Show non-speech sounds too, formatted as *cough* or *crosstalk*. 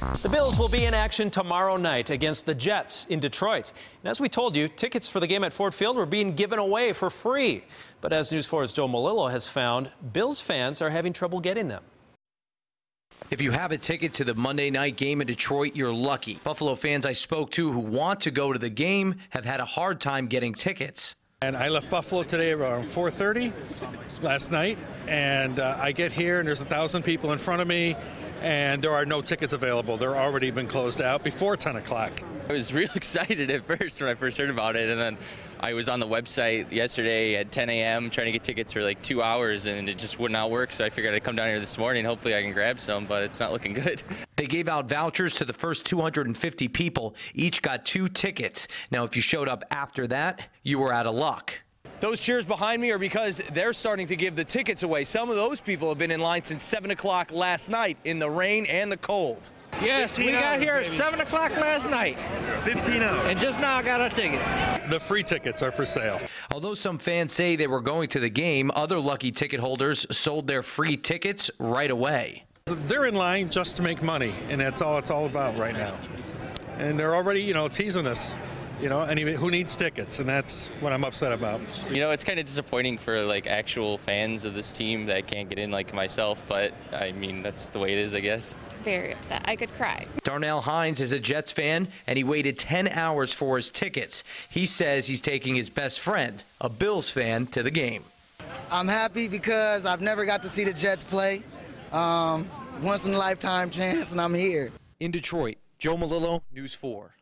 The Bills will be in action tomorrow night against the Jets in Detroit. And as we told you, tickets for the game at Ford Field were being given away for free. But as News 4's Joe Malillo has found, Bills fans are having trouble getting them. If you have a ticket to the Monday night game in Detroit, you're lucky. Buffalo fans I spoke to who want to go to the game have had a hard time getting tickets. And I left Buffalo today around 4:30 last night, and uh, I get here and there's a thousand people in front of me, and there are no tickets available. They're already been closed out before 10 o'clock. I was *laughs* real excited at first when I first heard about it, and then I was on the website yesterday at 10 a.m. trying to get tickets for like two hours, and it just would not work. So I figured I'd come down here this morning. Hopefully, I can grab some, but it's not looking good. *laughs* They gave out vouchers to the first 250 people. Each got two tickets. Now, if you showed up after that, you were out of luck. Those cheers behind me are because they're starting to give the tickets away. Some of those people have been in line since 7 o'clock last night in the rain and the cold. Yes, we got here at 7 o'clock last night. 15 hours. And just now I got our tickets. The free tickets are for sale. Although some fans say they were going to the game, other lucky ticket holders sold their free tickets right away. They're in line just to make money, and that's all it's all about right now. And they're already, you know, teasing us. You know, and who needs tickets? And that's what I'm upset about. You know, it's kind of disappointing for like actual fans of this team that can't get in like myself, but I mean, that's the way it is, I guess. Very upset. I could cry. Darnell Hines is a Jets fan, and he waited 10 hours for his tickets. He says he's taking his best friend, a Bills fan, to the game. I'm happy because I've never got to see the Jets play. Um, once in a lifetime chance, and I'm here. In Detroit, Joe Malillo, News 4.